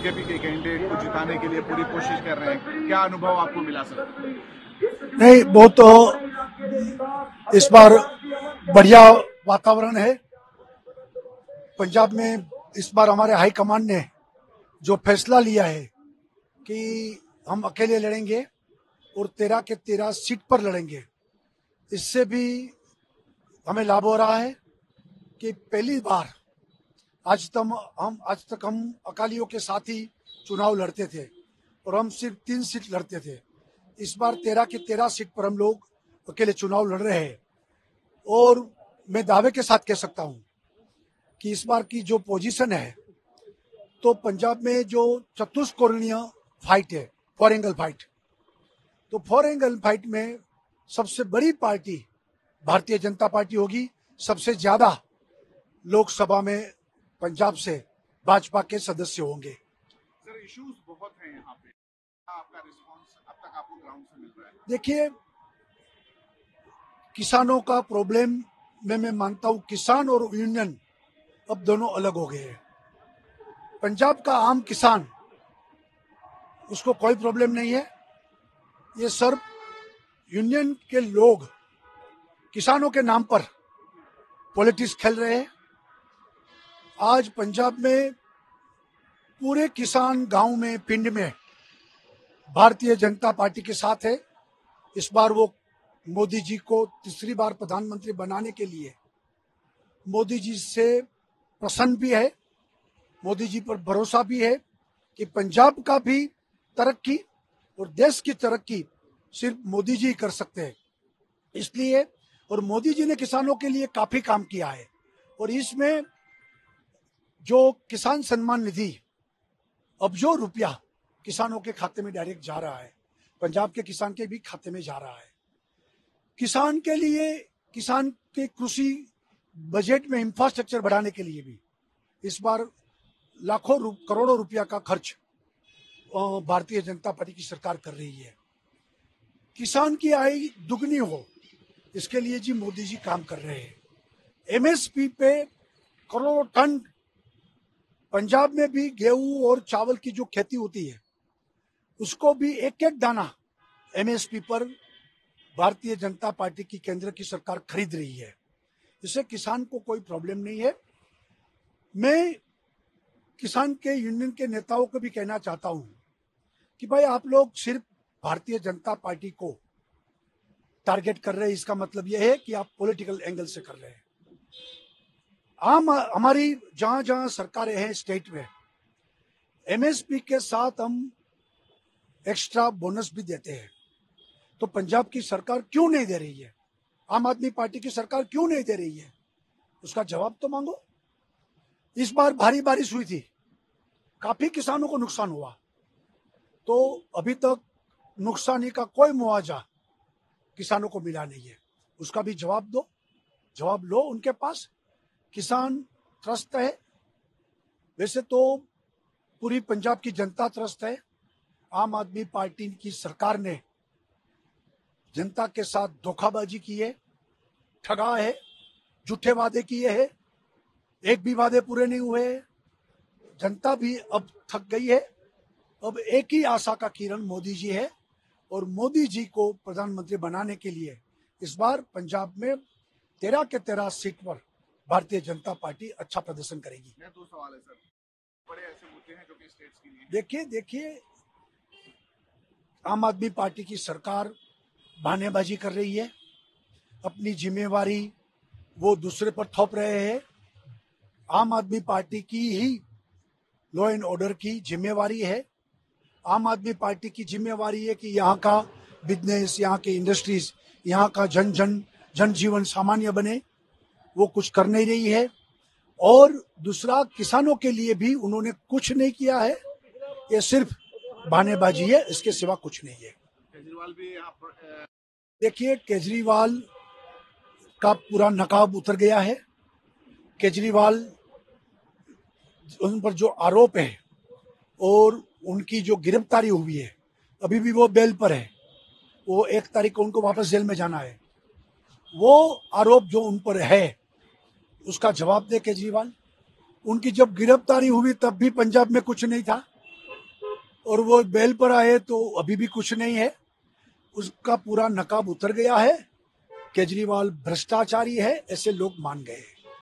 BJP के candidate को जिताने के लिए पूरी कोशिश कर रहे हैं। क्या अनुभव आपको मिला, सर? नहीं वो तो इस बार बढ़िया वातावरण है। पंजाब में इस बार हमारे हाई कमांड ने जो फैसला लिया है कि हम अकेले लड़ेंगे और तेरह के तेरह सीट पर लड़ेंगे, इससे भी हमें लाभ हो रहा है कि पहली बार आज तक हम आज तक हम अकालियों के साथ ही चुनाव लड़ते थे और हम सिर्फ़ तीन सीट लड़ते थे। इस बार तेरह के तेरह सीट पर हम लोग अकेले चुनाव लड़ रहे हैं। और मैं दावे के साथ कह सकता हूँ कि इस बार की जो पोजीशन है तो पंजाब में जो चतुष्कोणीय फाइट है फॉर एंगल फाइट तो फोर एंगल फाइट में सबसे बड़ी पार्टी भारतीय जनता पार्टी होगी। सबसे ज़्यादा लोकसभा में पंजाब से भाजपा के सदस्य होंगे। सर इश्यूज़ बहुत हैं यहाँ पे। आपका रिस्पांस अब तक आपको ग्राउंड से मिल रहा है? देखिए किसानों का प्रॉब्लम में मैं मानता हूँ किसान और यूनियन अब दोनों अलग हो गए हैं। पंजाब का आम किसान उसको कोई प्रॉब्लम नहीं है। ये सिर्फ़ यूनियन के लोग किसानों के नाम पर पॉलिटिक्स खेल रहे हैं। आज पंजाब में पूरे किसान गाँव में, पिंड में भारतीय जनता पार्टी के साथ है। इस बार वो मोदी जी को तीसरी बार प्रधानमंत्री बनाने के लिए मोदी जी से प्रसन्न भी है, मोदी जी पर भरोसा भी है कि पंजाब का भी तरक्की और देश की तरक्की सिर्फ़ मोदी जी कर सकते हैं। इसलिए और मोदी जी ने किसानों के लिए काफ़ी काम किया है और इसमें जो किसान सम्मान निधि अब जो रुपया किसानों के खाते में डायरेक्ट जा रहा है पंजाब के किसान के भी खाते में जा रहा है। किसान के लिए किसान के कृषि बजट में इंफ्रास्ट्रक्चर बढ़ाने के लिए भी इस बार लाखों रु, करोड़ों रुपया का खर्च भारतीय जनता पार्टी की सरकार कर रही है। किसान की आय दुगनी हो इसके लिए जी मोदी जी काम कर रहे हैं। एमएसपी पे करोड़ों टन पंजाब में भी गेहूँ और चावल की जो खेती होती है, उसको भी एक एक दाना एमएसपी पर भारतीय जनता पार्टी की केंद्र की सरकार खरीद रही है। इससे किसान को कोई प्रॉब्लम नहीं है। मैं किसान के यूनियन के नेताओं को भी कहना चाहता हूँ कि भाई आप लोग सिर्फ़ भारतीय जनता पार्टी को टारगेट कर रहे हैं। इसका मतलब यह है कि आप पॉलिटिकल एंगल से कर रहे हैं। आम, हमारी जहाँ जहाँ सरकारें हैं, स्टेट में एमएसपी के साथ हम एक्स्ट्रा बोनस भी देते हैं। तो पंजाब की सरकार क्यों नहीं दे रही है? आम आदमी पार्टी की सरकार क्यों नहीं दे रही है? उसका जवाब तो मांगो। इस बार भारी बारिश हुई थी। काफ़ी किसानों को नुकसान हुआ। तो अभी तक नुकसानी का कोई मुआवजा किसानों को मिला नहीं है। उसका भी जवाब दो। जवाब लो उनके पास। किसान त्रस्त है। वैसे तो पूरी पंजाब की जनता त्रस्त है। आम आदमी पार्टी की सरकार ने जनता के साथ धोखाबाजी की है, ठगा है, झूठे वादे किए हैं। एक भी वादे पूरे नहीं हुए जनता भी अब थक गई है। अब एक ही आशा का किरण मोदी जी है और मोदी जी को प्रधानमंत्री बनाने के लिए इस बार पंजाब में तेरह के तेरह सीट पर भारतीय जनता पार्टी अच्छा प्रदर्शन करेगी। दो सवाल है सर। बड़े ऐसे मुद्दे हैं जो कि स्टेट्स के लिए। देखिए देखिए आम आदमी पार्टी की सरकार बहानेबाजी कर रही है। अपनी जिम्मेवारी वो दूसरे पर थोप रहे हैं। आम आदमी पार्टी की ही लॉ एंड ऑर्डर की जिम्मेवारी है। आम आदमी पार्टी की जिम्मेवारी है कि यहाँ का बिज़नेस यहाँ की इंडस्ट्रीज़ यहाँ का जन जन जनजीवन सामान्य बने। वो कुछ कर नहीं रही है। और दूसरा किसानों के लिए भी उन्होंने कुछ नहीं किया है। ये सिर्फ़ बहानेबाजी है इसके सिवा कुछ नहीं है। केजरीवाल भी देखिए केजरीवाल का पूरा नकाब उतर गया है। केजरीवाल उन पर जो आरोप है और उनकी जो गिरफ्तारी हुई है अभी भी वो बेल पर है। वो एक तारीख को उनको वापस जेल में जाना है। वो आरोप जो उन पर है उसका जवाब दे केजरीवाल। उनकी जब गिरफ्तारी हुई, तब भी पंजाब में कुछ नहीं था। और वो बेल पर आए तो अभी भी कुछ नहीं है। उसका पूरा नकाब उतर गया है। केजरीवाल भ्रष्टाचारी है, ऐसे लोग मान गए